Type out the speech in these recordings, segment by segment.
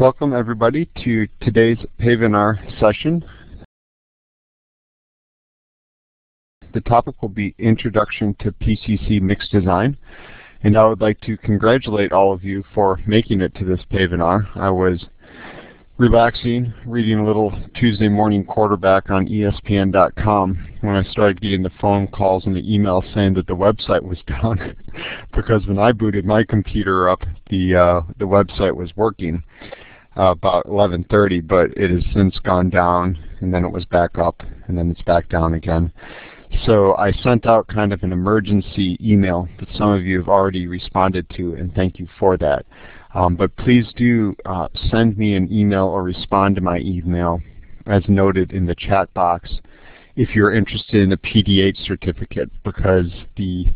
Welcome everybody to today's Pavinar session. The topic will be Introduction to PCC Mixed Design. And I would like to congratulate all of you for making it to this Pavinar. I was relaxing, reading a little Tuesday morning quarterback on ESPN.com when I started getting the phone calls and the emails saying that the website was down because when I booted my computer up, the uh, the website was working uh, about 11:30, but it has since gone down, and then it was back up, and then it's back down again. So I sent out kind of an emergency email that some of you have already responded to, and thank you for that. Um, but please do uh, send me an email or respond to my email as noted in the chat box if you're interested in a PDH certificate because the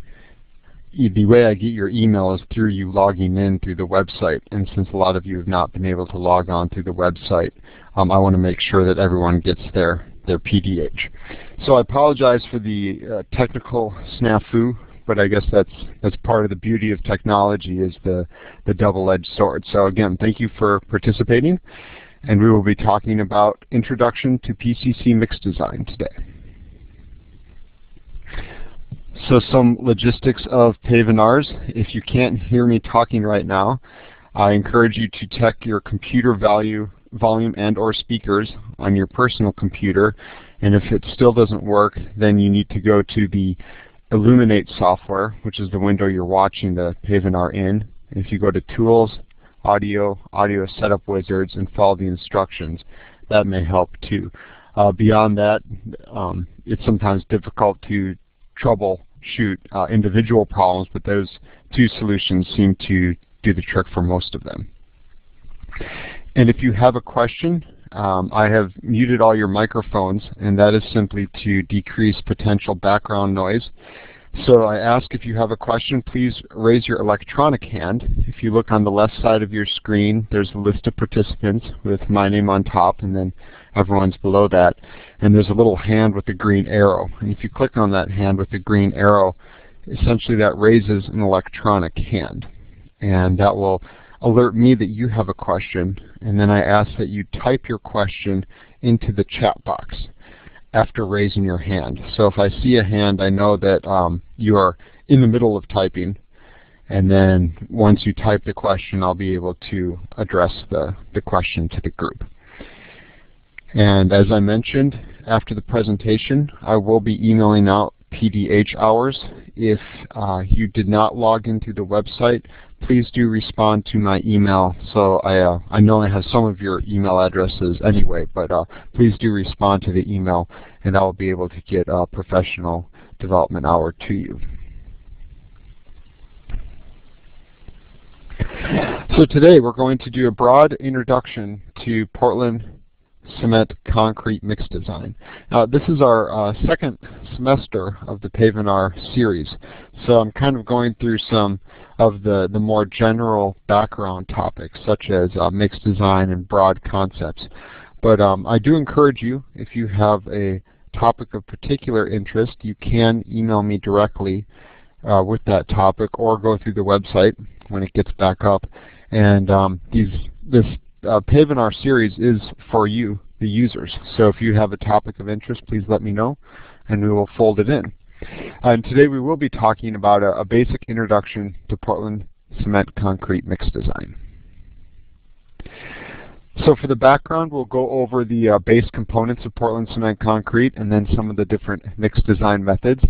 the way I get your email is through you logging in through the website and since a lot of you have not been able to log on through the website um, I want to make sure that everyone gets their their PDH. So I apologize for the uh, technical snafu but I guess that's that's part of the beauty of technology is the the double-edged sword. So again, thank you for participating, and we will be talking about Introduction to PCC Mix Design today. So some logistics of Pavinars. If you can't hear me talking right now, I encourage you to check your computer value volume and or speakers on your personal computer and if it still doesn't work then you need to go to the Elluminate software, which is the window you're watching the Pavinar in. If you go to Tools, Audio, Audio Setup Wizards, and follow the instructions, that may help too. Uh, beyond that, um, it's sometimes difficult to troubleshoot uh, individual problems, but those two solutions seem to do the trick for most of them. And if you have a question, um, I have muted all your microphones, and that is simply to decrease potential background noise. So I ask if you have a question, please raise your electronic hand. If you look on the left side of your screen, there's a list of participants with my name on top, and then everyone's below that. And there's a little hand with a green arrow. And if you click on that hand with the green arrow, essentially that raises an electronic hand. And that will alert me that you have a question, and then I ask that you type your question into the chat box after raising your hand. So if I see a hand, I know that um, you are in the middle of typing, and then once you type the question, I'll be able to address the, the question to the group. And as I mentioned, after the presentation, I will be emailing out PDH hours. If uh, you did not log into the website, please do respond to my email. So I, uh, I know I have some of your email addresses anyway, but uh, please do respond to the email and I will be able to get a professional development hour to you. So today we're going to do a broad introduction to Portland cement concrete mix design. Now this is our uh, second semester of the Pavinar series. So I'm kind of going through some of the, the more general background topics such as uh, mixed design and broad concepts. But um, I do encourage you, if you have a topic of particular interest, you can email me directly uh, with that topic or go through the website when it gets back up. And um, these, this uh, Pavinar series is for you, the users. So if you have a topic of interest, please let me know and we will fold it in. And today we will be talking about a, a basic introduction to Portland cement concrete mix design. So for the background, we'll go over the uh, base components of Portland cement concrete and then some of the different mix design methods.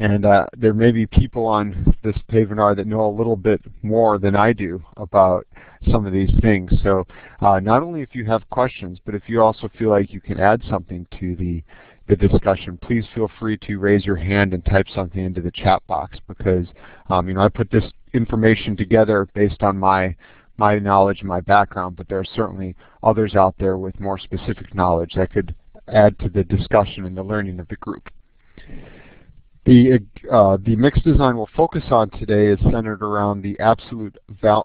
And uh, there may be people on this Pavinar that know a little bit more than I do about some of these things. So uh, not only if you have questions, but if you also feel like you can add something to the the discussion, please feel free to raise your hand and type something into the chat box because um, you know I put this information together based on my my knowledge and my background, but there are certainly others out there with more specific knowledge that could add to the discussion and the learning of the group. The, uh, the mixed design we'll focus on today is centered around the absolute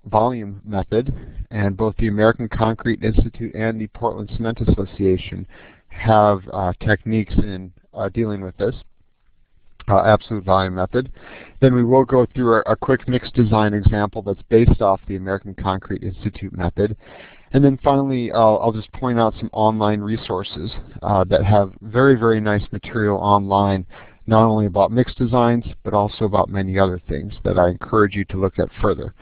volume method, and both the American Concrete Institute and the Portland Cement Association have uh, techniques in uh, dealing with this uh, absolute volume method. Then we will go through a, a, quick mixed design example that's based off the American Concrete Institute method. And then finally, uh, I'll just point out some online resources uh, that have very, very nice material online, not only about mix designs, but also about many other things that I encourage you to look at further.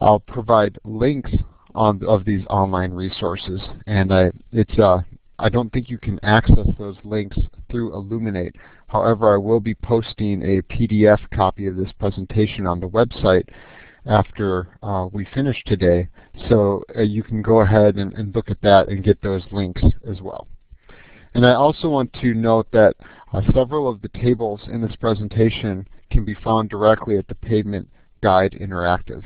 I'll provide links on, of these online resources, and I, it's, uh, I don't think you can access those links through Elluminate. However, I will be posting a PDF copy of this presentation on the website after uh, we finish today. So uh, you can go ahead and, and, look at that and get those links as well. And I also want to note that uh, several of the tables in this presentation can be found directly at the Pavement Guide Interactive.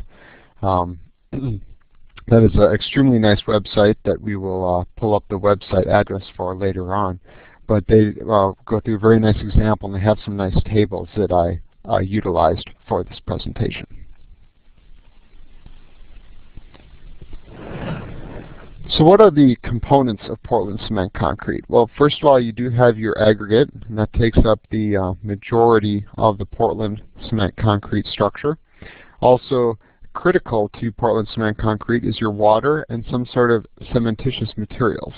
Um, that is an extremely nice website that we will uh, pull up the website address for later on. But they uh, go through a very nice example and they have some nice tables that I uh, utilized for this presentation. So what are the components of Portland cement concrete? Well, first of all, you do have your aggregate, and that takes up the uh, majority of the Portland cement concrete structure. Also, critical to Portland cement concrete is your water and some sort of cementitious materials.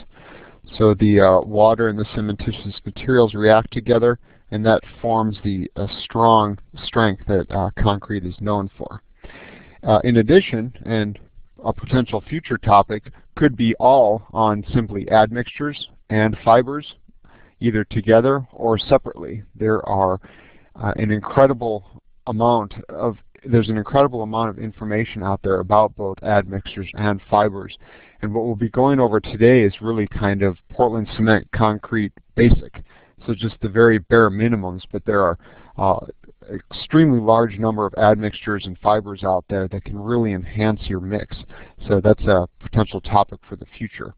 So the uh, water and the cementitious materials react together, and that forms the uh, strong strength that uh, concrete is known for. Uh, in addition, and a potential future topic, could be all on simply admixtures and fibers, either together or separately. There are uh, an incredible amount of there's an incredible amount of information out there about both admixtures and fibers. And what we'll be going over today is really kind of Portland cement concrete basic. So just the very bare minimums, but there are uh, extremely large number of admixtures and fibers out there that can really enhance your mix. So that's a potential topic for the future.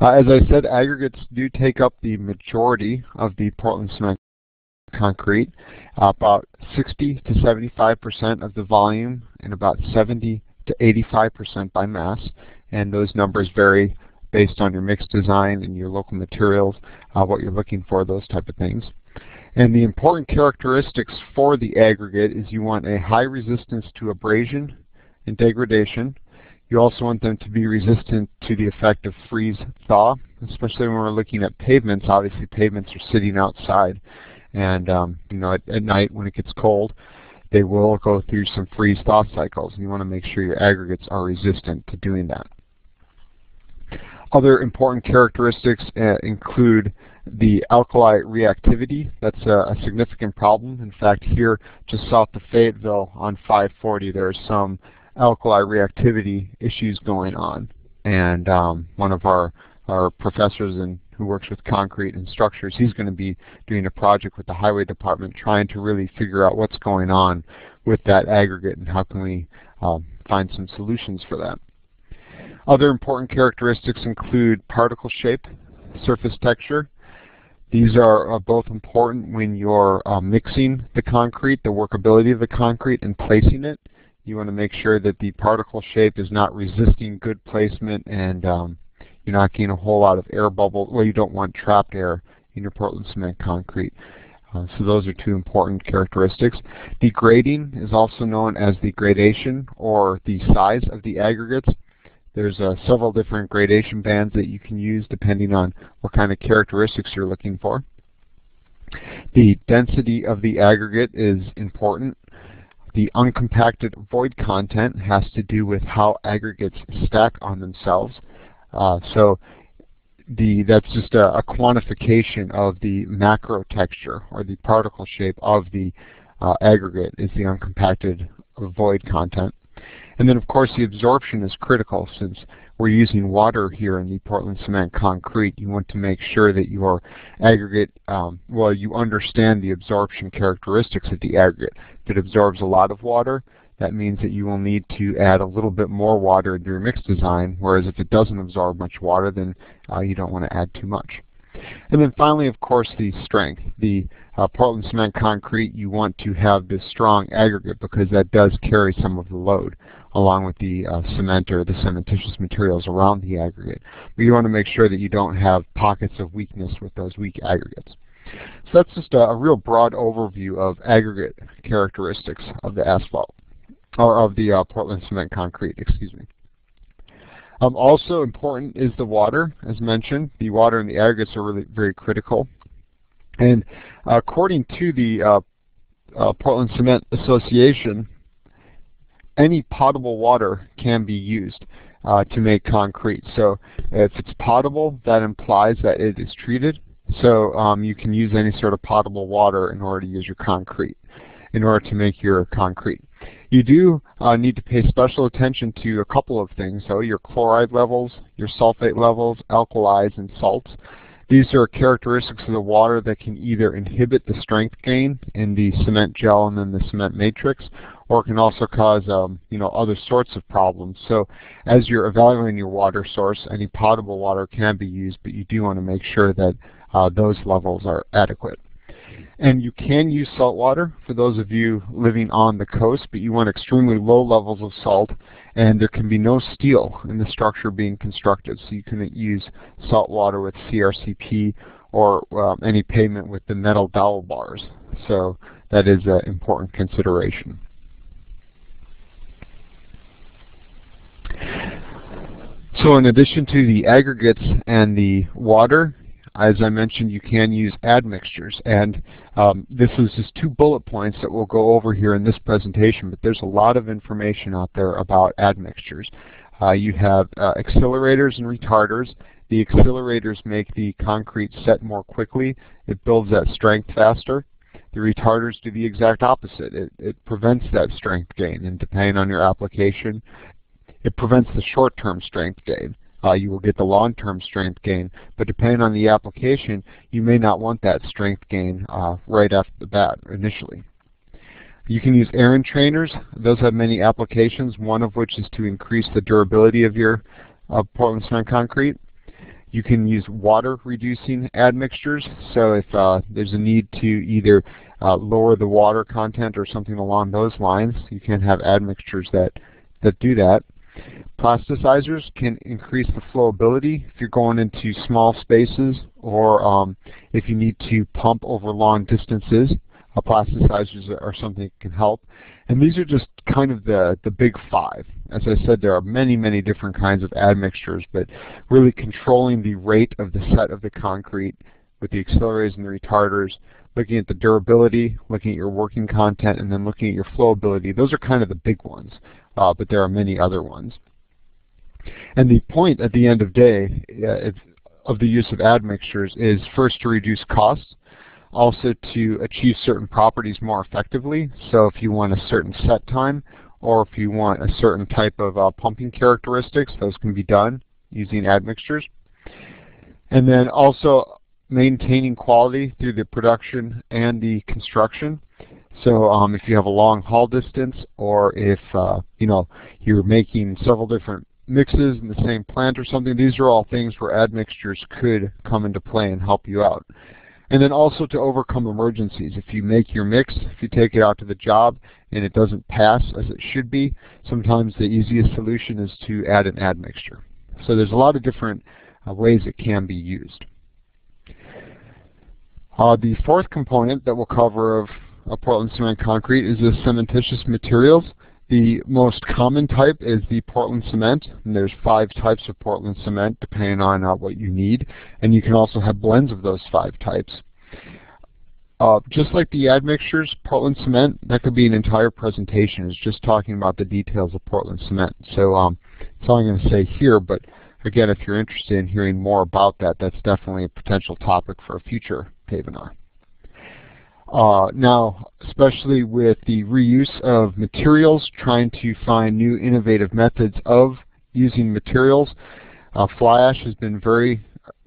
Uh, as I said, aggregates do take up the majority of the Portland cement concrete, uh, about 60 to 75 percent of the volume and about 70 to 85 percent by mass. And those numbers vary based on your mix design and your local materials, uh, what you're looking for, those type of things. And the important characteristics for the aggregate is you want a high resistance to abrasion and degradation. You also want them to be resistant to the effect of freeze-thaw, especially when we're looking at pavements. Obviously, pavements are sitting outside, and um, you know, at, at night when it gets cold, they will go through some freeze-thaw cycles, and you want to make sure your aggregates are resistant to doing that. Other important characteristics uh, include the alkali reactivity. That's a, a, significant problem. In fact, here just south of Fayetteville on 540, there's some alkali reactivity issues going on. And um, one of our, our professors in, who works with concrete and structures, he's going to be doing a project with the highway department trying to really figure out what's going on with that aggregate and how can we um, find some solutions for that. Other important characteristics include particle shape, surface texture. These are uh, both important when you're uh, mixing the concrete, the workability of the concrete, and placing it. You want to make sure that the particle shape is not resisting good placement and um, you're not getting a whole lot of air bubbles. Well, you don't want trapped air in your Portland cement concrete. Uh, so those are two important characteristics. The grading is also known as the gradation or the size of the aggregates. There's uh, several different gradation bands that you can use depending on what kind of characteristics you're looking for. The density of the aggregate is important. The uncompacted void content has to do with how aggregates stack on themselves. Uh, so the, that's just a, a, quantification of the macro texture or the particle shape of the uh, aggregate is the uncompacted void content. And then of course the absorption is critical since we're using water here in the Portland cement concrete. You want to make sure that your aggregate, um, well you understand the absorption characteristics of the aggregate. If it absorbs a lot of water, that means that you will need to add a little bit more water into your mix design, whereas if it doesn't absorb much water, then uh, you don't want to add too much. And then finally, of course, the strength. The uh, Portland cement concrete, you want to have this strong aggregate because that does carry some of the load along with the uh, cement or the cementitious materials around the aggregate. But you want to make sure that you don't have pockets of weakness with those weak aggregates. So that's just a, a real broad overview of aggregate characteristics of the asphalt. or of the uh, Portland cement concrete, excuse me. Um, also important is the water, as mentioned. The water and the aggregates are really very critical. And according to the uh, uh, Portland Cement Association, any potable water can be used uh, to make concrete. So if it's potable, that implies that it is treated. So um, you can use any sort of potable water in order to use your concrete, in order to make your concrete. You do uh, need to pay special attention to a couple of things, so your chloride levels, your sulfate levels, alkalis, and salts. These are characteristics of the water that can either inhibit the strength gain in the cement gel and then the cement matrix, or it can also cause um, you know other sorts of problems. So as you're evaluating your water source, any potable water can be used, but you do want to make sure that uh, those levels are adequate. And you can use salt water for those of you living on the coast, but you want extremely low levels of salt, and there can be no steel in the structure being constructed. So you can use salt water with CRCP or um, any pavement with the metal dowel bars. So that is an important consideration. So in addition to the aggregates and the water, as I mentioned, you can use admixtures. And um, this is just two bullet points that we'll go over here in this presentation, but there's a lot of information out there about admixtures. Uh, you have uh, accelerators and retarders. The accelerators make the concrete set more quickly. It builds that strength faster. The retarders do the exact opposite. It, it prevents that strength gain, and depending on your application, it prevents the short-term strength gain uh, you will get the long-term strength gain. But depending on the application, you may not want that strength gain uh, right off the bat initially. You can use air entrainers. Those have many applications, one of which is to increase the durability of your uh, Portland cement concrete. You can use water-reducing admixtures. So if uh, there's a need to either uh, lower the water content or something along those lines, you can have admixtures that, that do that. Plasticizers can increase the flowability if you're going into small spaces or um, if you need to pump over long distances. Uh, plasticizers are something that can help. And these are just kind of the, the big five. As I said, there are many, many different kinds of admixtures, but really controlling the rate of the set of the concrete with the accelerators and the retarders, looking at the durability, looking at your working content, and then looking at your flowability. Those are kind of the big ones, uh, but there are many other ones. And the point at the end of day uh, of the use of admixtures is first to reduce costs, also to achieve certain properties more effectively. So if you want a certain set time, or if you want a certain type of uh, pumping characteristics, those can be done using admixtures. And then also maintaining quality through the production and the construction. So um, if you have a long haul distance or if uh, you know you're making several different mixes in the same plant or something, these are all things where admixtures could come into play and help you out. And then also to overcome emergencies. If you make your mix, if you take it out to the job and it doesn't pass as it should be, sometimes the easiest solution is to add an admixture. So there's a lot of different uh, ways it can be used. Uh, the fourth component that we'll cover of, Portland cement concrete is the cementitious materials. The most common type is the Portland cement, and there's five types of Portland cement depending on uh, what you need, and you can also have blends of those five types. Uh, just like the admixtures, Portland cement, that could be an entire presentation, is just talking about the details of Portland cement. So um, that's all I'm going to say here, but again, if you're interested in hearing more about that, that's definitely a potential topic for a future Pavinar. Uh, now, especially with the reuse of materials, trying to find new innovative methods of using materials, uh, fly ash has been very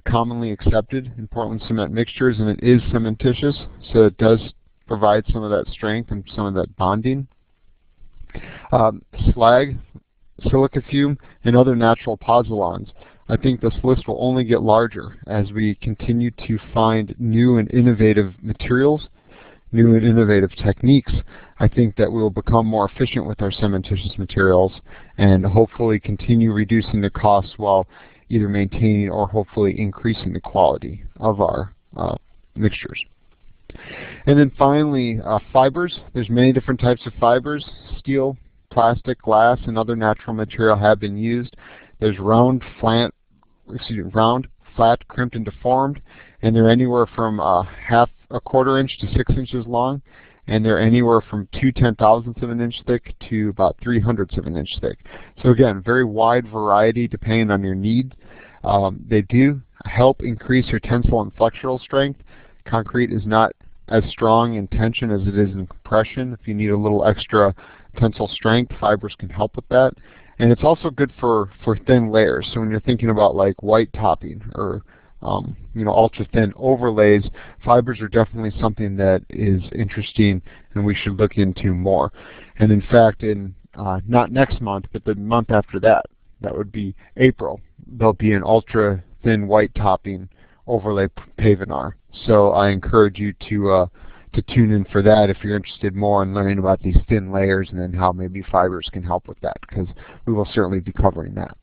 commonly accepted in Portland cement mixtures, and it is cementitious, so it does provide some of that strength and some of that bonding. Um, slag, silica fume, and other natural pozzolans. I think this list will only get larger as we continue to find new and innovative materials new and innovative techniques, I think that we will become more efficient with our cementitious materials and hopefully continue reducing the costs while either maintaining or hopefully increasing the quality of our uh, mixtures. And then finally, uh, fibers. There's many different types of fibers, steel, plastic, glass, and other natural material have been used. There's round, flat, excuse me, round, flat, crimped, and deformed, and they're anywhere from a half, a quarter inch to six inches long, and they're anywhere from two ten thousandths of an inch thick to about three hundredths of an inch thick. So again, very wide variety depending on your need. Um, they do help increase your tensile and flexural strength. Concrete is not as strong in tension as it is in compression. If you need a little extra tensile strength, fibers can help with that. And it's also good for, for thin layers. So when you're thinking about like white topping or um, you know, ultra thin overlays, fibers are definitely something that is interesting and we should look into more. And in fact, in uh, not next month, but the month after that, that would be April, there'll be an ultra thin white topping overlay Pavinar. So I encourage you to uh, to tune in for that if you're interested more in learning about these thin layers and then how maybe fibers can help with that because we will certainly be covering that.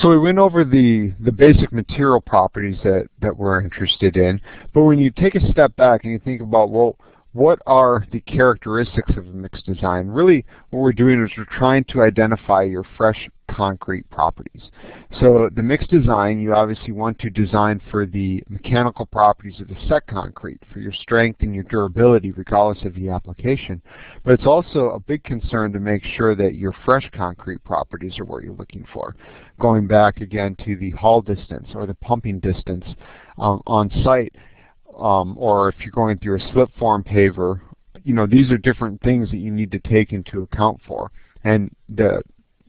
So we went over the, the basic material properties that, that we're interested in, but when you take a step back and you think about, well, what are the characteristics of a mixed design? Really, what we're doing is we're trying to identify your fresh concrete properties. So the mixed design, you obviously want to design for the mechanical properties of the set concrete, for your strength and your durability regardless of the application. But it's also a big concern to make sure that your fresh concrete properties are what you're looking for. Going back again to the haul distance or the pumping distance um, on site, um, or if you're going through a slip form paver, you know, these are different things that you need to take into account for. And the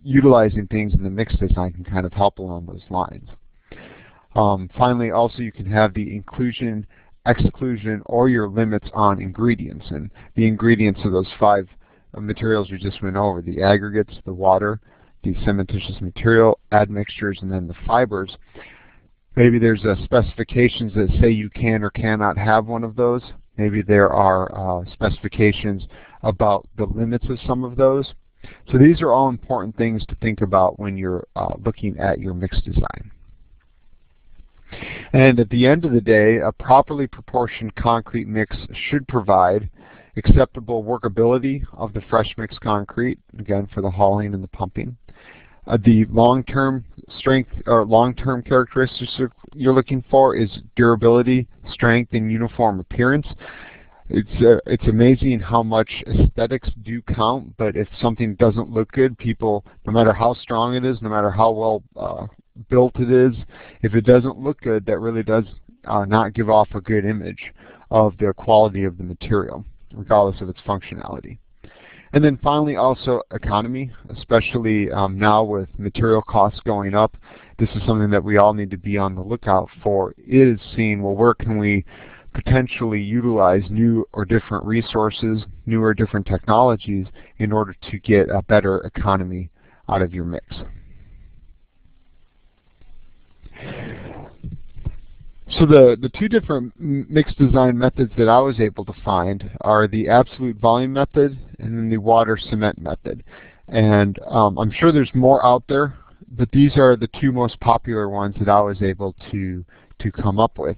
utilizing things in the mixed design can kind of help along those lines. Um, finally, also you can have the inclusion, exclusion, or your limits on ingredients. And the ingredients of those five uh, materials we just went over, the aggregates, the water, the cementitious material, admixtures, and then the fibers. Maybe there's uh, specifications that say you can or cannot have one of those. Maybe there are uh, specifications about the limits of some of those. So these are all important things to think about when you're uh, looking at your mix design. And at the end of the day, a properly proportioned concrete mix should provide acceptable workability of the fresh mixed concrete, again for the hauling and the pumping, uh, the long-term strength or long-term characteristics you're looking for is durability, strength, and uniform appearance. It's uh, it's amazing how much aesthetics do count, but if something doesn't look good, people, no matter how strong it is, no matter how well uh, built it is, if it doesn't look good, that really does uh, not give off a good image of the quality of the material, regardless of its functionality. And then finally also economy, especially um, now with material costs going up. This is something that we all need to be on the lookout for, is seeing, well, where can we potentially utilize new or different resources, new or different technologies in order to get a better economy out of your mix. So the, the two different mixed design methods that I was able to find are the absolute volume method and then the water cement method. And um, I'm sure there's more out there, but these are the two most popular ones that I was able to, to come up with.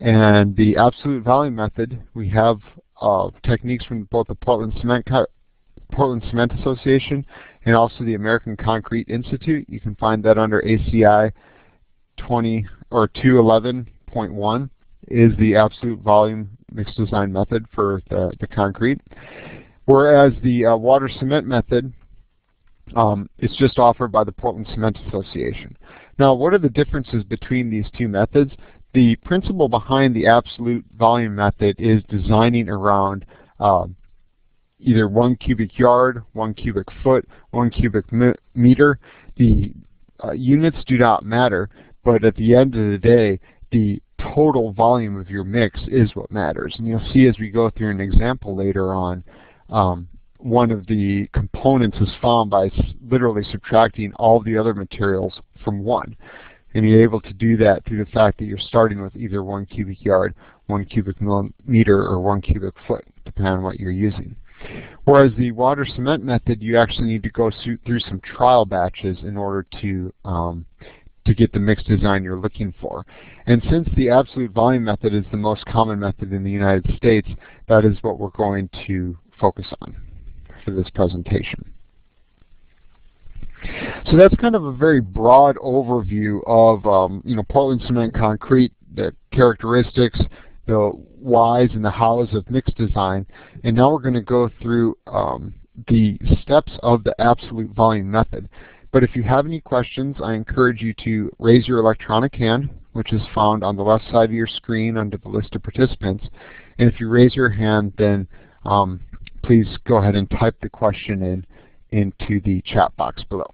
And the absolute volume method, we have uh, techniques from both the Portland Cement, Portland Cement Association and also the American Concrete Institute. You can find that under ACI 20 or 211.1 is the absolute volume mixed design method for the, the concrete. Whereas the uh, water cement method um, is just offered by the Portland Cement Association. Now what are the differences between these two methods? The principle behind the absolute volume method is designing around uh, either one cubic yard, one cubic foot, one cubic meter. The uh, units do not matter, but at the end of the day, the total volume of your mix is what matters. And you'll see as we go through an example later on, um, one of the components is found by literally subtracting all the other materials from one. And you're able to do that through the fact that you're starting with either one cubic yard, one cubic millimeter, or one cubic foot, depending on what you're using. Whereas the water cement method, you actually need to go through some trial batches in order to um, to get the mix design you're looking for. And since the absolute volume method is the most common method in the United States, that is what we're going to focus on for this presentation. So that's kind of a very broad overview of um, you know Portland cement concrete, the characteristics, the whys and the hows of mix design. And now we're going to go through um, the steps of the absolute volume method. But if you have any questions, I encourage you to raise your electronic hand, which is found on the left side of your screen under the list of participants. And if you raise your hand, then um, please go ahead and type the question in into the chat box below.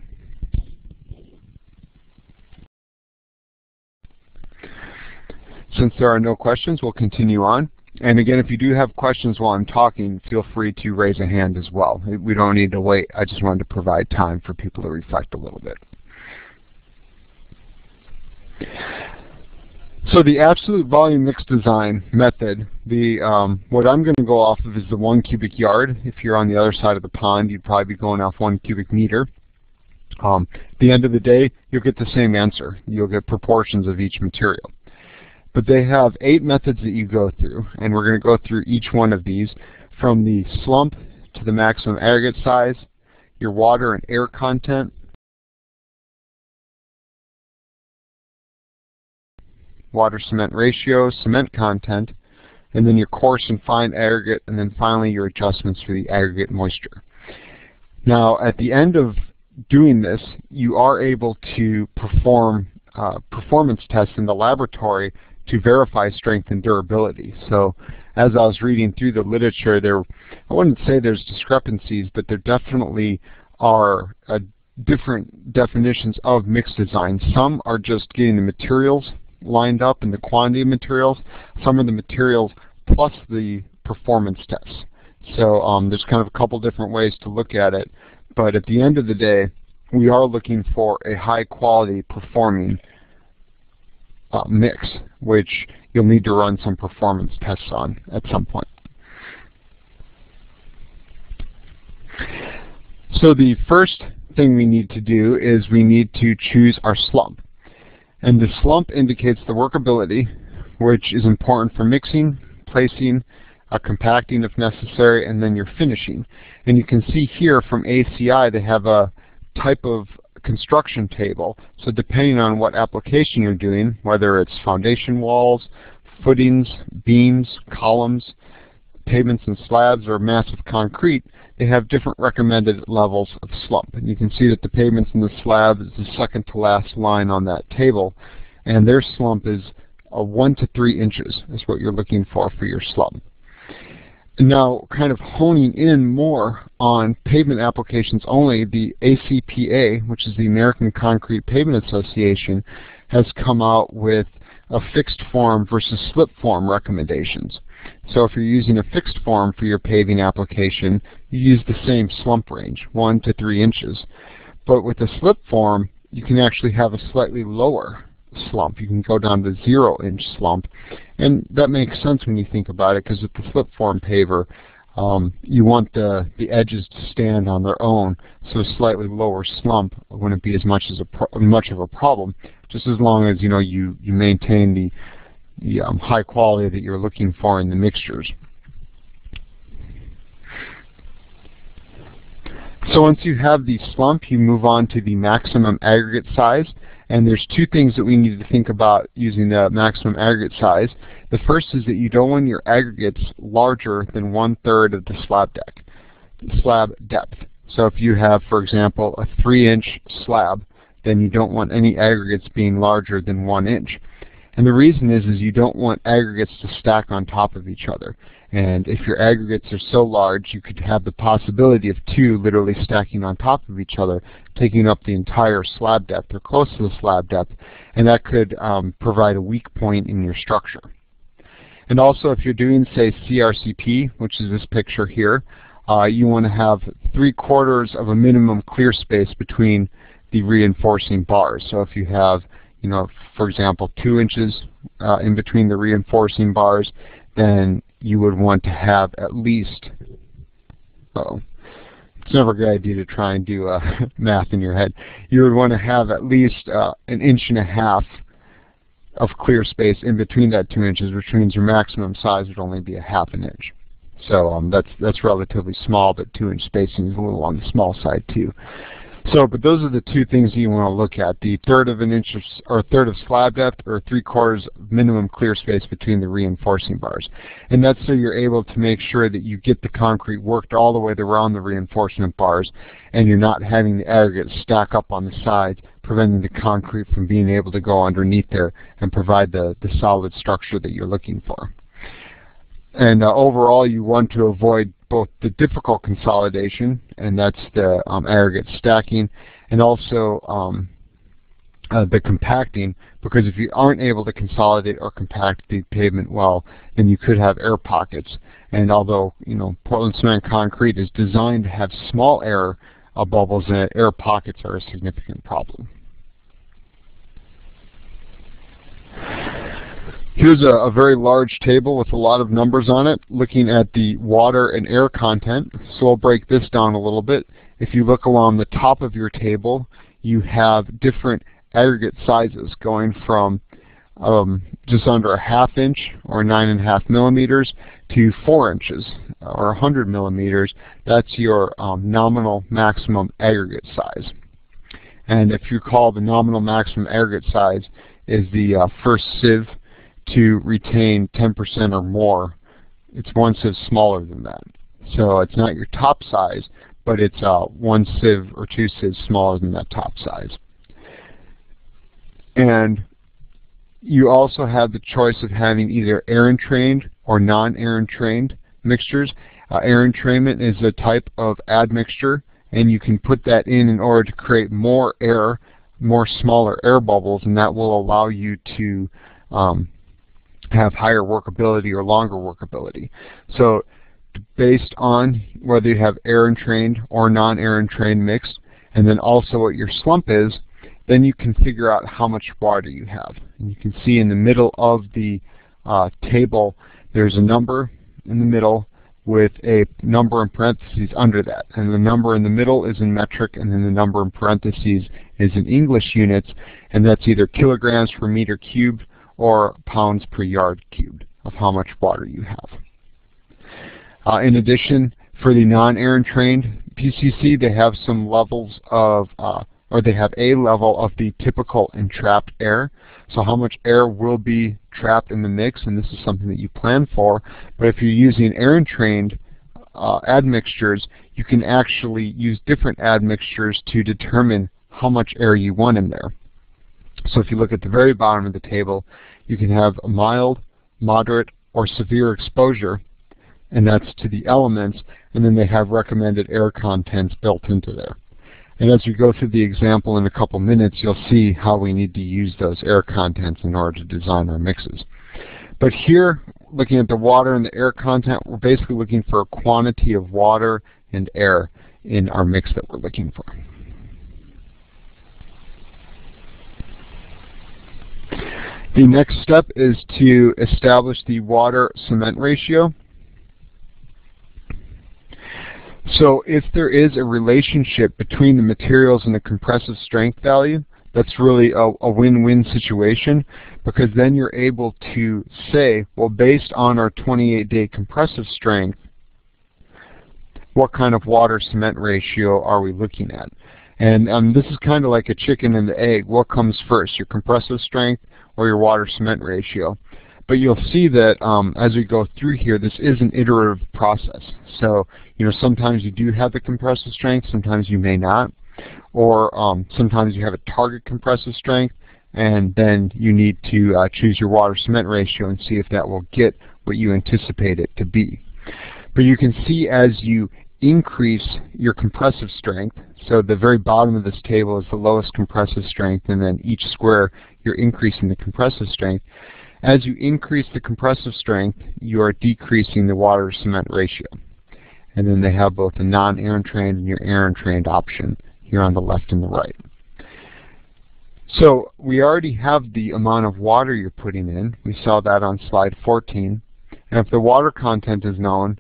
Since there are no questions, we'll continue on. And again, if you do have questions while I'm talking, feel free to raise a hand as well. We don't need to wait. I just wanted to provide time for people to reflect a little bit. So the absolute volume mix design method, the um, what I'm going to go off of is the one cubic yard. If you're on the other side of the pond, you'd probably be going off one cubic meter. Um, at the end of the day, you'll get the same answer. You'll get proportions of each material. But they have eight methods that you go through, and we're going to go through each one of these from the slump to the maximum aggregate size, your water and air content, water cement ratio, cement content, and then your coarse and fine aggregate, and then finally your adjustments for the aggregate moisture. Now at the end of doing this, you are able to perform uh, performance tests in the laboratory to verify strength and durability. So as I was reading through the literature, there I wouldn't say there's discrepancies, but there definitely are uh, different definitions of mixed design. Some are just getting the materials lined up and the quantity of materials. Some are the materials plus the performance tests. So um, there's kind of a couple different ways to look at it. But at the end of the day, we are looking for a high quality performing uh, mix, which you'll need to run some performance tests on at some point. So the first thing we need to do is we need to choose our slump. And the slump indicates the workability, which is important for mixing, placing, uh, compacting if necessary, and then your finishing. And you can see here from ACI they have a type of construction table. So depending on what application you're doing, whether it's foundation walls, footings, beams, columns, pavements and slabs, or massive concrete, they have different recommended levels of slump. And you can see that the pavements and the slab is the second to last line on that table. And their slump is a 1 to 3 inches is what you're looking for for your slump. Now, kind of honing in more on pavement applications only, the ACPA, which is the American Concrete Pavement Association, has come out with a fixed form versus slip form recommendations. So if you're using a fixed form for your paving application, you use the same slump range, 1 to 3 inches. But with a slip form, you can actually have a slightly lower slump. You can go down to zero inch slump. And that makes sense when you think about it because with the slip form paver, um, you want the, the edges to stand on their own, so a slightly lower slump wouldn't be as much as a much of a problem, just as long as you know you you maintain the the um, high quality that you're looking for in the mixtures. So once you have the slump, you move on to the maximum aggregate size. And there's two things that we need to think about using the maximum aggregate size. The first is that you don't want your aggregates larger than one-third of the slab deck, slab depth. So if you have, for example, a 3-inch slab, then you don't want any aggregates being larger than 1 inch. And the reason is, is you don't want aggregates to stack on top of each other. And if your aggregates are so large, you could have the possibility of two literally stacking on top of each other, taking up the entire slab depth or close to the slab depth, and that could um, provide a weak point in your structure. And also if you're doing, say, CRCP, which is this picture here, uh, you want to have three quarters of a minimum clear space between the reinforcing bars. So if you have, you know, for example, two inches uh, in between the reinforcing bars, then you would want to have at least oh, it's never a good idea to try and do uh, math in your head. You would want to have at least uh, an inch and a half of clear space in between that two inches, which means your maximum size would only be a half an inch. So um, that's that's relatively small, but two inch spacing is a little on the small side too. So, but those are the two things you want to look at: the third of an inch of, or third of slab depth, or three quarters minimum clear space between the reinforcing bars. And that's so you're able to make sure that you get the concrete worked all the way around the reinforcement bars, and you're not having the aggregate stack up on the sides, preventing the concrete from being able to go underneath there and provide the the solid structure that you're looking for. And uh, overall, you want to avoid both the difficult consolidation, and that's the um, aggregate stacking, and also um, uh, the compacting, because if you aren't able to consolidate or compact the pavement well, then you could have air pockets. And although you know Portland cement concrete is designed to have small air uh, bubbles in it, air pockets are a significant problem. Here's a, a, very large table with a lot of numbers on it looking at the water and air content. So I'll break this down a little bit. If you look along the top of your table, you have different aggregate sizes going from um, just under a half inch or nine and a half millimeters to four inches or 100 millimeters. That's your um, nominal maximum aggregate size. And if you recall, the nominal maximum aggregate size is the uh, first sieve to retain 10% or more, it's one sieve smaller than that. So it's not your top size, but it's uh, one sieve or two sieves smaller than that top size. And you also have the choice of having either air entrained or non-air entrained mixtures. Uh, air entrainment is a type of admixture, and you can put that in in order to create more air, more smaller air bubbles, and that will allow you to um, have higher workability or longer workability. So based on whether you have air entrained or non-air entrained mixed, and then also what your slump is, then you can figure out how much water you have. And you can see in the middle of the uh, table, there's a number in the middle with a number in parentheses under that. And the number in the middle is in metric, and then the number in parentheses is in English units, and that's either kilograms per meter cubed or pounds per yard cubed of how much water you have. Uh, in addition, for the non-air entrained PCC, they have some levels of, uh, or they have a level of the typical entrapped air. So how much air will be trapped in the mix, and this is something that you plan for. But if you're using air entrained uh, admixtures, you can actually use different admixtures to determine how much air you want in there. So if you look at the very bottom of the table, you can have a mild, moderate, or severe exposure, and that's to the elements, and then they have recommended air contents built into there. And as we go through the example in a couple minutes, you'll see how we need to use those air contents in order to design our mixes. But here, looking at the water and the air content, we're basically looking for a quantity of water and air in our mix that we're looking for. The next step is to establish the water-cement ratio. So if there is a relationship between the materials and the compressive strength value, that's really a win-win situation because then you're able to say, well, based on our 28-day compressive strength, what kind of water-cement ratio are we looking at? And um, this is kind of like a chicken and the egg. What comes first, your compressive strength or your water cement ratio. But you'll see that um, as we go through here, this is an iterative process. So, you know, sometimes you do have the compressive strength, sometimes you may not. Or um, sometimes you have a target compressive strength, and then you need to uh, choose your water cement ratio and see if that will get what you anticipate it to be. But you can see as you increase your compressive strength, so the very bottom of this table is the lowest compressive strength, and then each square you're increasing the compressive strength. As you increase the compressive strength, you are decreasing the water-cement ratio. And then they have both the non-air entrained and your air entrained option here on the left and the right. So we already have the amount of water you're putting in. We saw that on slide 14. And if the water content is known,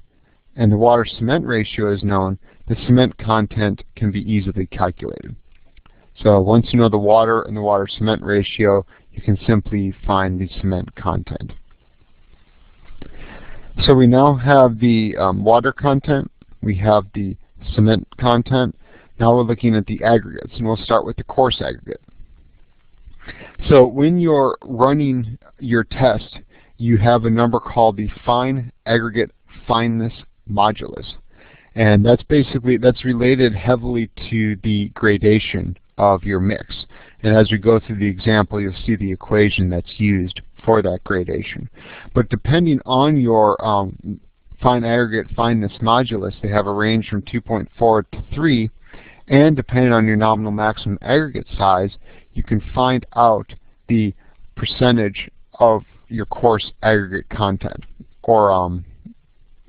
and the water cement ratio is known, the cement content can be easily calculated. So once you know the water and the water cement ratio, you can simply find the cement content. So we now have the um, water content, we have the cement content, now we're looking at the aggregates, and we'll start with the coarse aggregate. So when you're running your test, you have a number called the fine aggregate fineness modulus. And that's basically, that's related heavily to the gradation of your mix. And as we go through the example, you'll see the equation that's used for that gradation. But depending on your um, fine aggregate fineness modulus, they have a range from 2.4 to 3, and depending on your nominal maximum aggregate size, you can find out the percentage of your coarse aggregate content, or um,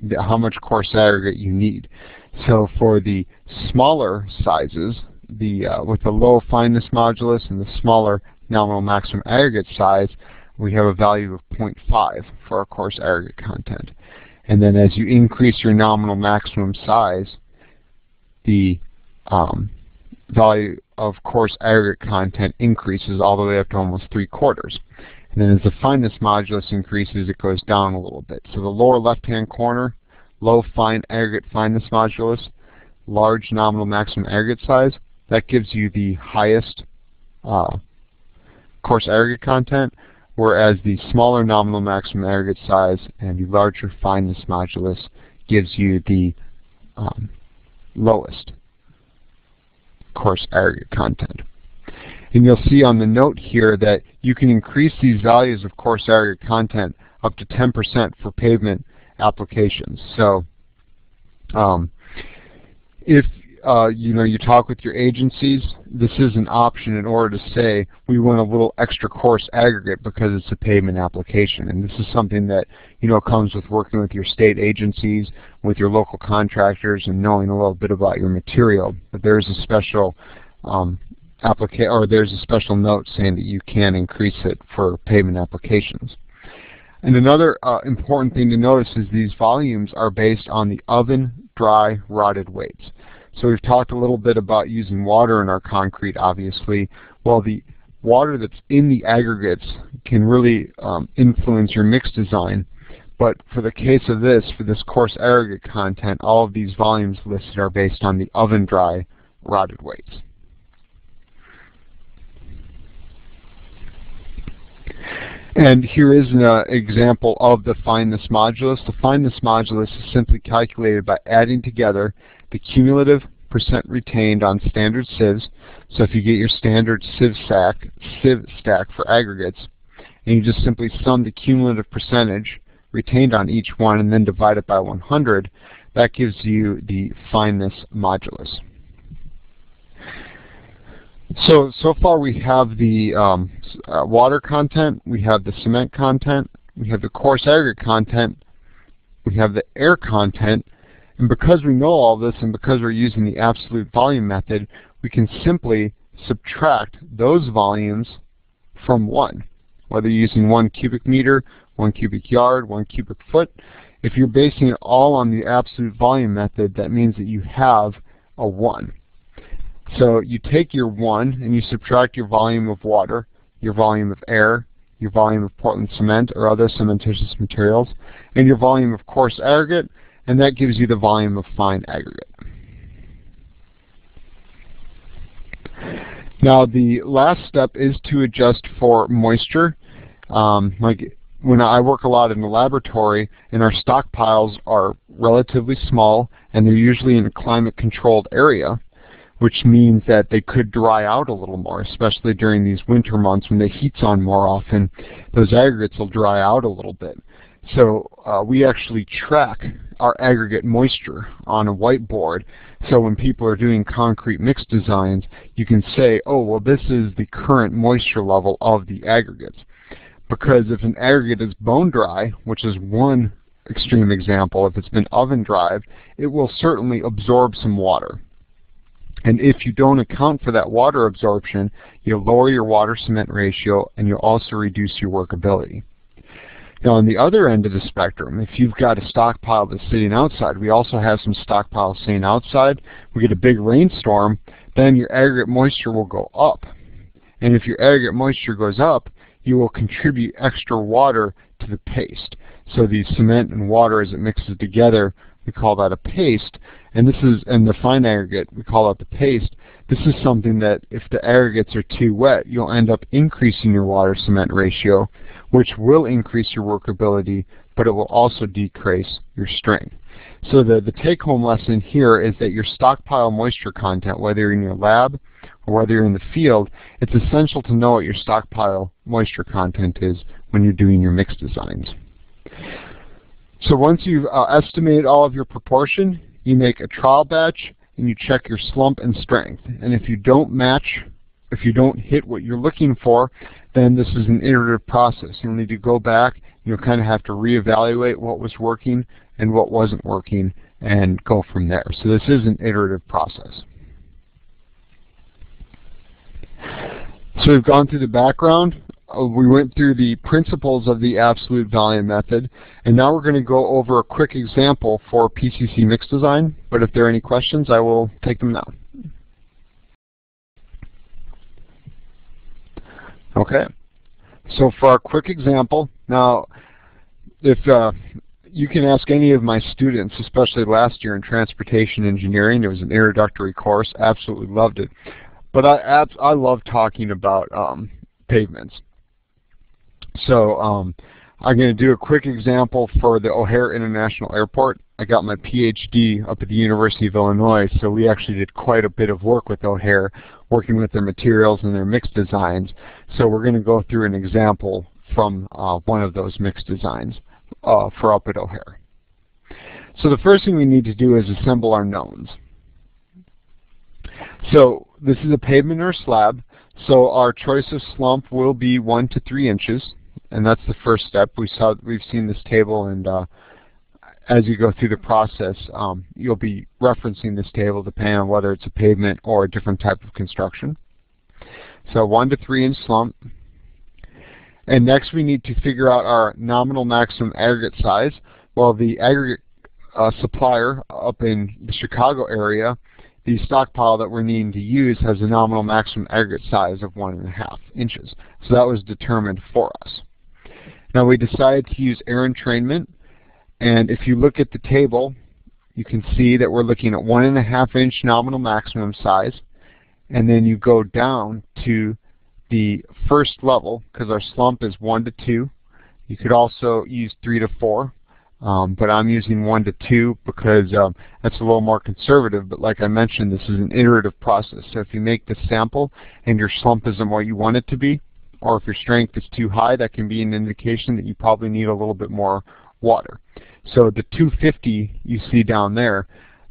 the, how much coarse aggregate you need. So for the smaller sizes, the uh, with the low fineness modulus and the smaller nominal maximum aggregate size, we have a value of 0.5 for our coarse aggregate content. And then as you increase your nominal maximum size, the um, value of coarse aggregate content increases all the way up to almost three quarters. And then as the fineness modulus increases, it goes down a little bit. So the lower left-hand corner, low fine aggregate fineness modulus, large nominal maximum aggregate size, that gives you the highest uh, coarse aggregate content, whereas the smaller nominal maximum aggregate size and the larger fineness modulus gives you the um, lowest coarse aggregate content. And you'll see on the note here that you can increase these values of coarse aggregate content up to 10% for pavement applications. So um, if uh, you know you talk with your agencies, this is an option in order to say we want a little extra coarse aggregate because it's a pavement application. And this is something that you know comes with working with your state agencies, with your local contractors, and knowing a little bit about your material. But there's a special um, applica or there's a special note saying that you can increase it for pavement applications. And another uh, important thing to notice is these volumes are based on the oven dry rodded weights. So we've talked a little bit about using water in our concrete, obviously. Well, the water that's in the aggregates can really um, influence your mix design. But for the case of this, for this coarse aggregate content, all of these volumes listed are based on the oven dry rodded weights. And here is an uh, example of the fineness modulus. The fineness modulus is simply calculated by adding together the cumulative percent retained on standard sieves. So if you get your standard sieve stack, sieve stack for aggregates, and you just simply sum the cumulative percentage retained on each one and then divide it by 100, that gives you the fineness modulus. So, so far we have the um, uh, water content, we have the cement content, we have the coarse aggregate content, we have the air content, and because we know all this and because we're using the absolute volume method, we can simply subtract those volumes from 1, whether you're using 1 cubic meter, 1 cubic yard, 1 cubic foot. If you're basing it all on the absolute volume method, that means that you have a 1. So you take your 1 and you subtract your volume of water, your volume of air, your volume of Portland cement or other cementitious materials, and your volume of coarse aggregate, and that gives you the volume of fine aggregate. Now the last step is to adjust for moisture. Um, like when I work a lot in the laboratory and our stockpiles are relatively small and they're usually in a climate controlled area, which means that they could dry out a little more, especially during these winter months when the heat's on more often. Those aggregates will dry out a little bit. So uh, we actually track our aggregate moisture on a whiteboard. So when people are doing concrete mix designs, you can say, oh, well, this is the current moisture level of the aggregates. Because if an aggregate is bone dry, which is one extreme example, if it's been oven dried, it will certainly absorb some water. And if you don't account for that water absorption, you'll lower your water cement ratio and you'll also reduce your workability. Now on the other end of the spectrum, if you've got a stockpile that's sitting outside, we also have some stockpiles sitting outside, we get a big rainstorm, then your aggregate moisture will go up. And if your aggregate moisture goes up, you will contribute extra water to the paste. So the cement and water as it mixes together, we call that a paste. And this is, and the fine aggregate, we call that the paste. This is something that if the aggregates are too wet, you'll end up increasing your water cement ratio, which will increase your workability, but it will also decrease your strength. So the, the take-home lesson here is that your stockpile moisture content, whether you're in your lab or whether you're in the field, it's essential to know what your stockpile moisture content is when you're doing your mix designs. So once you've uh, estimated all of your proportion, you make a trial batch and you check your slump and strength. And if you don't match, if you don't hit what you're looking for, then this is an iterative process. You'll need to go back, you'll kind of have to reevaluate what was working and what wasn't working and go from there. So this is an iterative process. So we've gone through the background. Uh, we went through the principles of the absolute volume method, and now we're going to go over a quick example for PCC mix design, but if there are any questions, I will take them now. Okay, so for our quick example, now if uh, you can ask any of my students, especially last year in transportation engineering, it was an introductory course, absolutely loved it. But I, I love talking about um, pavements. So um, I'm going to do a quick example for the O'Hare International Airport. I got my PhD up at the University of Illinois, so we actually did quite a bit of work with O'Hare, working with their materials and their mix designs. So we're going to go through an example from uh, one of those mix designs uh, for up at O'Hare. So the first thing we need to do is assemble our knowns. So this is a pavement or slab, so our choice of slump will be 1 to 3 inches and that's the first step. We saw we've seen this table, and uh, as you go through the process, um, you'll be referencing this table depending on whether it's a pavement or a different type of construction. So one to three inch slump. And next we need to figure out our nominal maximum aggregate size. Well, the aggregate uh, supplier up in the Chicago area, the stockpile that we're needing to use has a nominal maximum aggregate size of one and a half inches. So that was determined for us. Now we decided to use air entrainment, and if you look at the table, you can see that we're looking at one and a half inch nominal maximum size, and then you go down to the first level, because our slump is 1 to 2. You could also use 3 to 4, um, but I'm using 1 to 2 because um, that's a little more conservative, but like I mentioned, this is an iterative process. So if you make the sample and your slump isn't what you want it to be, or if your strength is too high, that can be an indication that you probably need a little bit more water. So the 250 you see down there,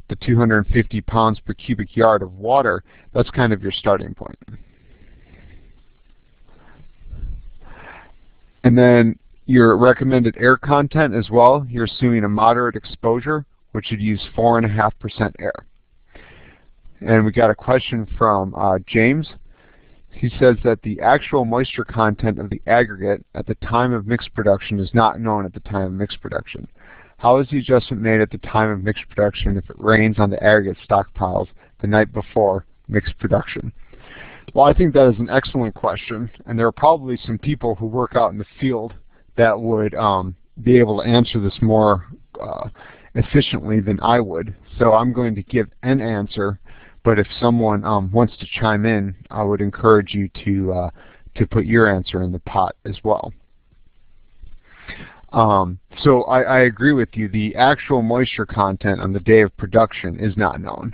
the 250 pounds per cubic yard of water, that's kind of your starting point. And then your recommended air content as well, you're assuming a moderate exposure, which would use 4.5% air. And we got a question from uh, James. He says that the actual moisture content of the aggregate at the time of mix production is not known at the time of mix production. How is the adjustment made at the time of mix production if it rains on the aggregate stockpiles the night before mix production? Well, I think that is an excellent question, and there are probably some people who work out in the field that would um, be able to answer this more uh, efficiently than I would. So I'm going to give an answer but if someone um, wants to chime in, I would encourage you to uh, to put your answer in the pot as well. Um, so I, I, agree with you. The actual moisture content on the day of production is not known.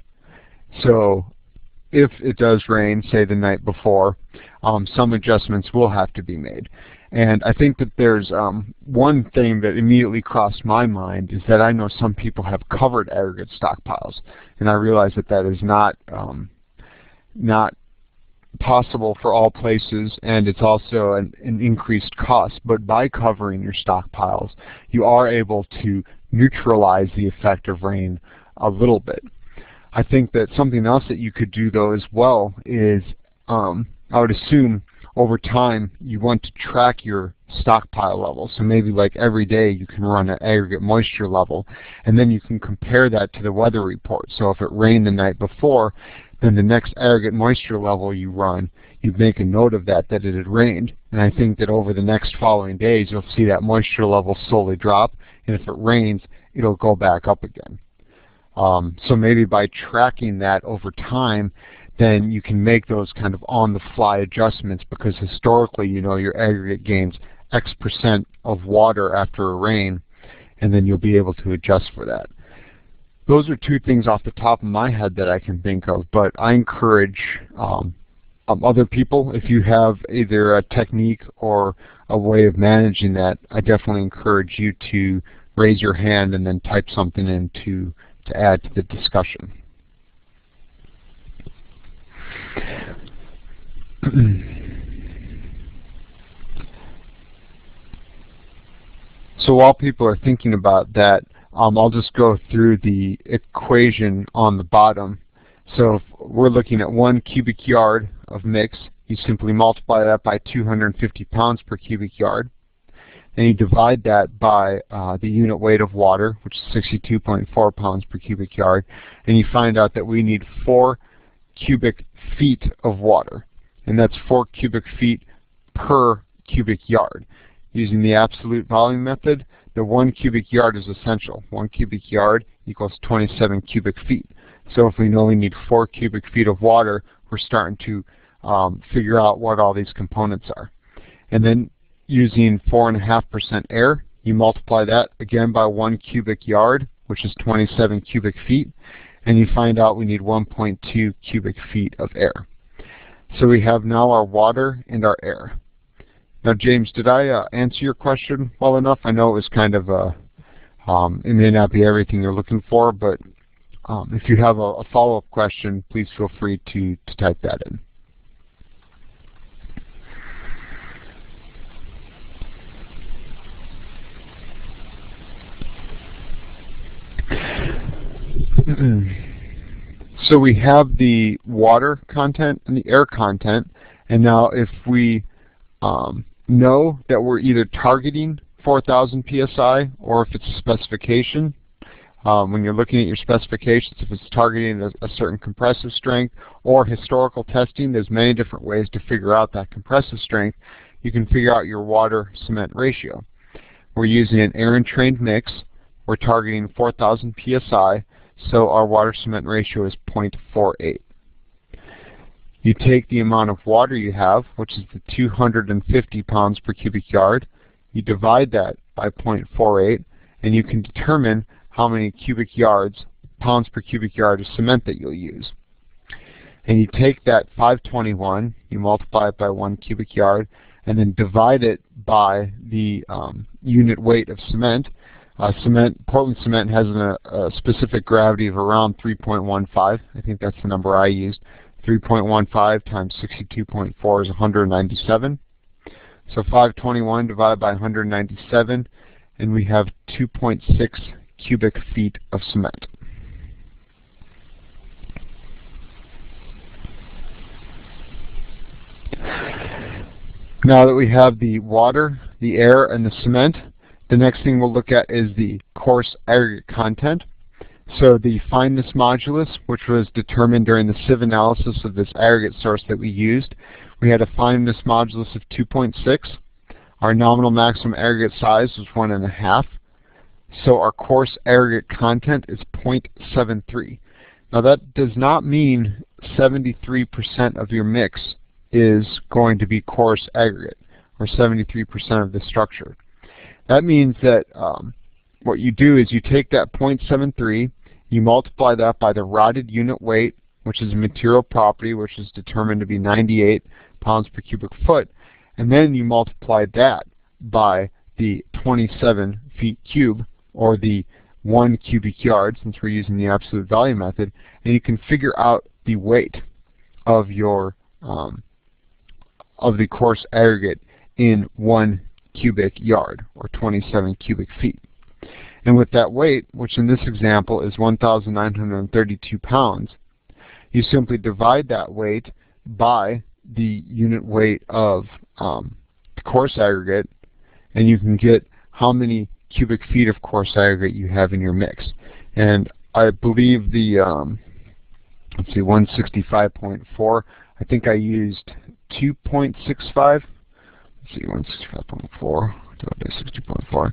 So if it does rain, say the night before, um, some adjustments will have to be made. And I think that there's um, one thing that immediately crossed my mind is that I know some people have covered aggregate stockpiles, and I realize that that is not um, not possible for all places, and it's also an, an increased cost. But by covering your stockpiles, you are able to neutralize the effect of rain a little bit. I think that something else that you could do though as well is um, I would assume over time you want to track your stockpile level. So maybe like every day you can run an aggregate moisture level and then you can compare that to the weather report. So if it rained the night before, then the next aggregate moisture level you run, you make a note of that, that it had rained. And I think that over the next following days you'll see that moisture level slowly drop and if it rains, it'll go back up again. Um, so maybe by tracking that over time, then you can make those kind of on-the-fly adjustments because historically you know your aggregate gains X percent of water after a rain, and then you'll be able to adjust for that. Those are two things off the top of my head that I can think of, but I encourage um, um, other people, if you have either a technique or a way of managing that, I definitely encourage you to raise your hand and then type something in to, to add to the discussion. So while people are thinking about that, um, I'll just go through the equation on the bottom. So we're looking at one cubic yard of mix, you simply multiply that by 250 pounds per cubic yard. And you divide that by uh, the unit weight of water, which is 62.4 pounds per cubic yard, and you find out that we need 4 cubic feet of water. And that's 4 cubic feet per cubic yard. Using the absolute volume method, the 1 cubic yard is essential. 1 cubic yard equals 27 cubic feet. So if we only need 4 cubic feet of water, we're starting to um, figure out what all these components are. And then using 4.5% air, you multiply that again by 1 cubic yard, which is 27 cubic feet, and you find out we need 1.2 cubic feet of air. So we have now our water and our air. Now James, did I uh, answer your question well enough? I know it was kind of a, um, it may not be everything you're looking for, but um, if you have a, a follow-up question, please feel free to, to type that in. So we have the water content and the air content, and now if we um, know that we're either targeting 4,000 psi or if it's a specification, um, when you're looking at your specifications, if it's targeting a, a, certain compressive strength or historical testing, there's many different ways to figure out that compressive strength. You can figure out your water-cement ratio. We're using an air-entrained mix. We're targeting 4,000 psi, so our water-cement ratio is 0.48. You take the amount of water you have, which is the 250 pounds per cubic yard, you divide that by 0.48, and you can determine how many cubic yards, pounds per cubic yard of cement that you'll use. And you take that 521, you multiply it by 1 cubic yard, and then divide it by the um, unit weight of cement. Uh, cement, Portland cement has a, a specific gravity of around 3.15. I think that's the number I used. 3.15 times 62.4 is 197. So 521 divided by 197, and we have 2.6 cubic feet of cement. Now that we have the water, the air, and the cement, the next thing we'll look at is the coarse aggregate content. So the fineness modulus, which was determined during the sieve analysis of this aggregate source that we used, we had a fineness modulus of 2.6. Our nominal maximum aggregate size was 1.5. So our coarse aggregate content is 0.73. Now that does not mean 73% of your mix is going to be coarse aggregate, or 73% of the structure. That means that um, what you do is you take that 0.73, you multiply that by the rodded unit weight, which is a material property, which is determined to be 98 pounds per cubic foot, and then you multiply that by the 27 feet cube, or the 1 cubic yard, since we're using the absolute value method, and you can figure out the weight of your um, of the coarse aggregate in 1 cubic yard, or 27 cubic feet. And with that weight, which in this example is 1,932 pounds, you simply divide that weight by the unit weight of um, coarse aggregate, and you can get how many cubic feet of coarse aggregate you have in your mix. And I believe the, um, let's see, 165.4, I think I used 2.65. Let's see, 165.4 divided by 60.4.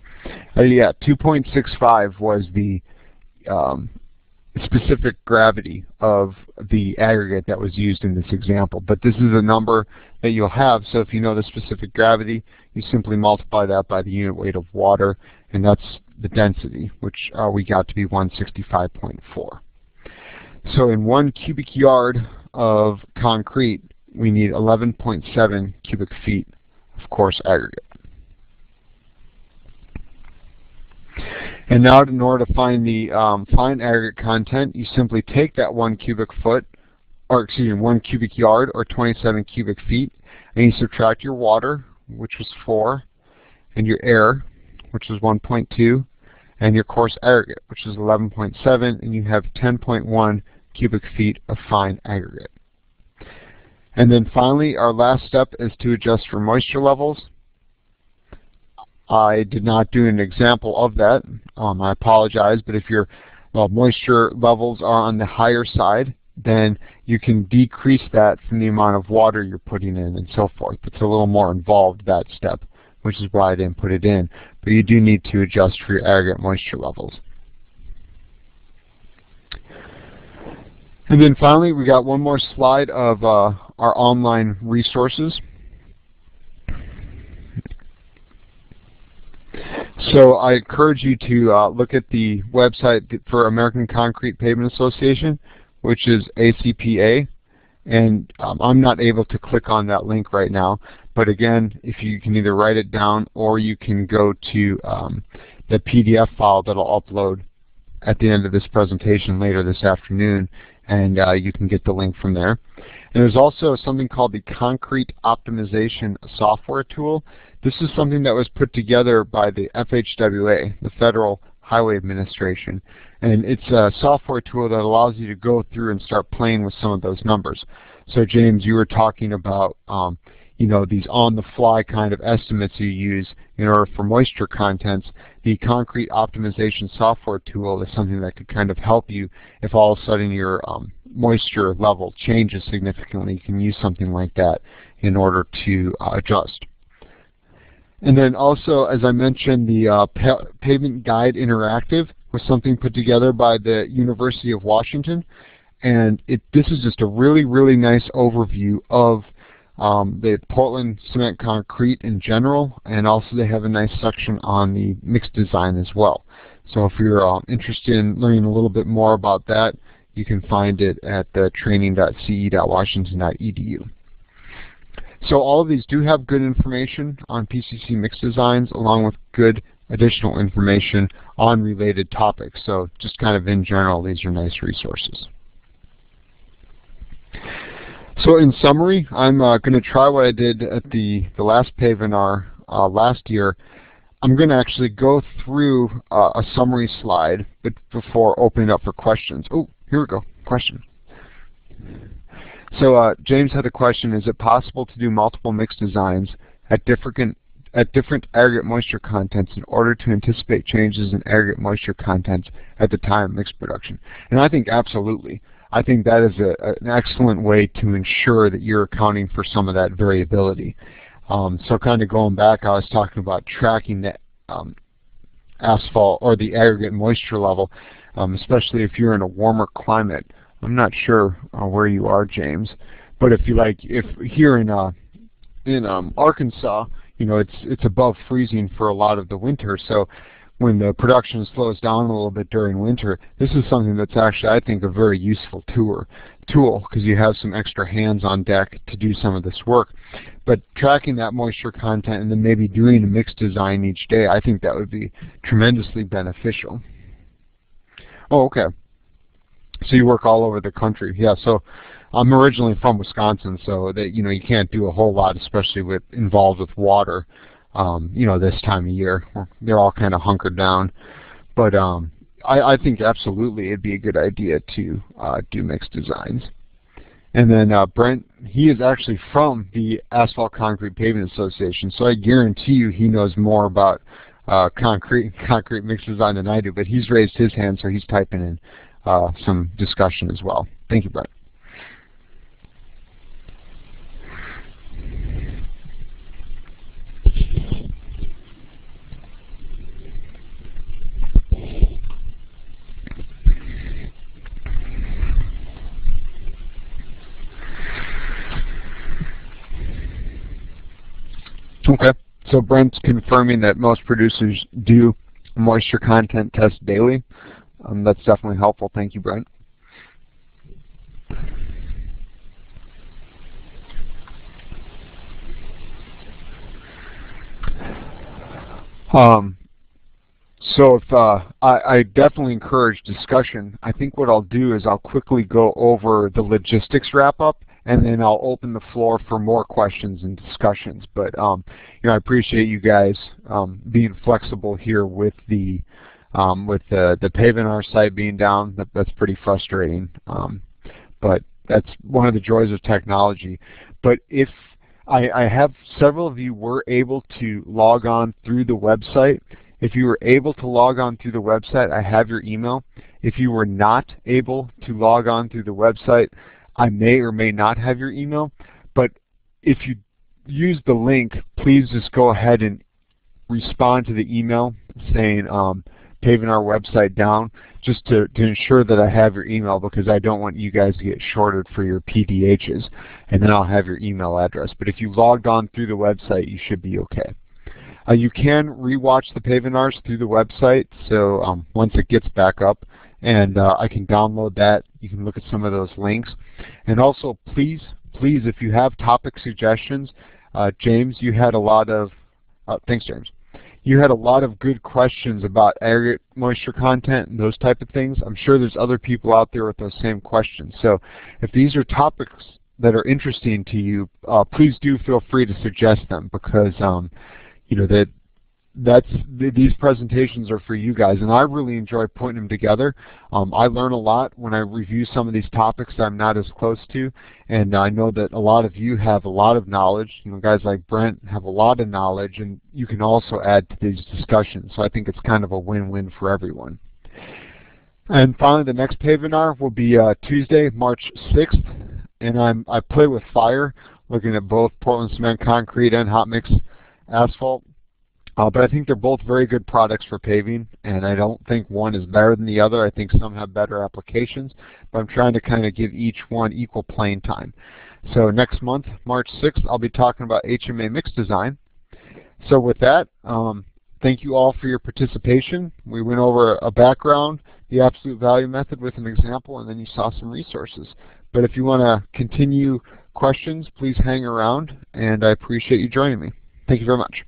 Uh, yeah, 2.65 was the um, specific gravity of the aggregate that was used in this example. But this is a number that you'll have, so if you know the specific gravity, you simply multiply that by the unit weight of water, and that's the density, which uh, we got to be 165.4. So in one cubic yard of concrete, we need 11.7 cubic feet of coarse aggregate. And now in order to find the um, fine aggregate content, you simply take that one cubic foot, or excuse me, one cubic yard, or 27 cubic feet, and you subtract your water, which was 4, and your air, which is 1.2, and your coarse aggregate, which is 11.7, and you have 10.1 cubic feet of fine aggregate. And then finally, our last step is to adjust for moisture levels. I did not do an example of that. Um, I apologize, but if your well, moisture levels are on the higher side, then you can decrease that from the amount of water you're putting in and so forth. It's a little more involved, that step, which is why I didn't put it in. But you do need to adjust for your aggregate moisture levels. And then finally, we got one more slide of uh, our online resources. So I encourage you to uh, look at the website for American Concrete Pavement Association, which is ACPA. And um, I'm not able to click on that link right now. But again, if you can either write it down or you can go to um, the PDF file that I'll upload at the end of this presentation later this afternoon, and uh, you can get the link from there. And there's also something called the Concrete Optimization Software Tool. This is something that was put together by the FHWA, the Federal Highway Administration. And it's a software tool that allows you to go through and start playing with some of those numbers. So James, you were talking about um, you know, these on-the-fly kind of estimates you use in order for moisture contents, the concrete optimization software tool is something that could kind of help you if all of a sudden your um, moisture level changes significantly. You can use something like that in order to uh, adjust. And then also, as I mentioned, the uh, pa Pavement Guide Interactive was something put together by the University of Washington. And it, this is just a really, really nice overview of um, the Portland cement concrete in general, and also they have a nice section on the mixed design as well. So if you're um, interested in learning a little bit more about that, you can find it at the training.ce.washington.edu. So all of these do have good information on PCC mixed designs along with good additional information on related topics. So just kind of in general, these are nice resources. So in summary, I'm uh, going to try what I did at the, the last Pavinar uh, last year. I'm going to actually go through uh, a summary slide but before opening up for questions. Oh, here we go. Question. So uh, James had a question, is it possible to do multiple mix designs at different at different aggregate moisture contents in order to anticipate changes in aggregate moisture contents at the time of mix production? And I think absolutely. I think that is a, an excellent way to ensure that you're accounting for some of that variability. Um, so kind of going back, I was talking about tracking the um, asphalt or the aggregate moisture level, um, especially if you're in a warmer climate. I'm not sure uh, where you are, James, but if you like, if here in uh, in um, Arkansas, you know, it's it's above freezing for a lot of the winter, so when the production slows down a little bit during winter, this is something that's actually, I think, a very useful tour, tool because you have some extra hands on deck to do some of this work. But tracking that moisture content and then maybe doing a mix design each day, I think that would be tremendously beneficial. Oh, okay. So you work all over the country. Yeah, so I'm originally from Wisconsin, so that you know you can't do a whole lot, especially with involved with water um, you know, this time of year. They're all kind of hunkered down. But um, I, I think absolutely it'd be a good idea to uh, do mixed designs. And then uh, Brent, he is actually from the Asphalt Concrete Paving Association, so I guarantee you he knows more about uh, concrete concrete mix design than I do. But he's raised his hand, so he's typing in uh, some discussion as well. Thank you, Brent. Okay. So Brent's confirming that most producers do moisture content test daily. Um, that's definitely helpful. Thank you, Brent. Um, so if uh, I, I, definitely encourage discussion. I think what I'll do is I'll quickly go over the logistics wrap up and then I'll open the floor for more questions and discussions. But um, you know, I appreciate you guys um, being flexible here with the um, with the the Pavinar site being down. That, that's pretty frustrating. Um, but that's one of the joys of technology. But if I, I have several of you were able to log on through the website. If you were able to log on through the website, I have your email. If you were not able to log on through the website, I may or may not have your email, but if you use the link, please just go ahead and respond to the email saying um, Pavinar website down just to, to ensure that I have your email because I don't want you guys to get shorted for your PDHs and then I'll have your email address. But if you logged on through the website, you should be okay. Uh, you can rewatch the Pavinars through the website, so um, once it gets back up, and uh, I can download that. You can look at some of those links. And also, please, please, if you have topic suggestions, uh, James, you had a lot of, uh, thanks James, you had a lot of good questions about aggregate moisture content and those type of things. I'm sure there's other people out there with those same questions. So if these are topics that are interesting to you, uh, please do feel free to suggest them because um, you know that that's these presentations are for you guys, and I really enjoy putting them together. Um, I learn a lot when I review some of these topics I'm not as close to, and I know that a lot of you have a lot of knowledge. You know, guys like Brent have a lot of knowledge, and you can also add to these discussions. So I think it's kind of a win-win for everyone. And finally, the next Pavinar will be uh, Tuesday, March 6th, and I'm I play with fire, looking at both Portland cement concrete and hot mix asphalt. Uh, but I think they're both very good products for paving, and I don't think one is better than the other. I think some have better applications, but I'm trying to kind of give each one equal playing time. So next month, March 6th, I'll be talking about HMA mix design. So with that, um, thank you all for your participation. We went over a background, the absolute value method with an example, and then you saw some resources. But if you want to continue questions, please hang around, and I appreciate you joining me. Thank you very much.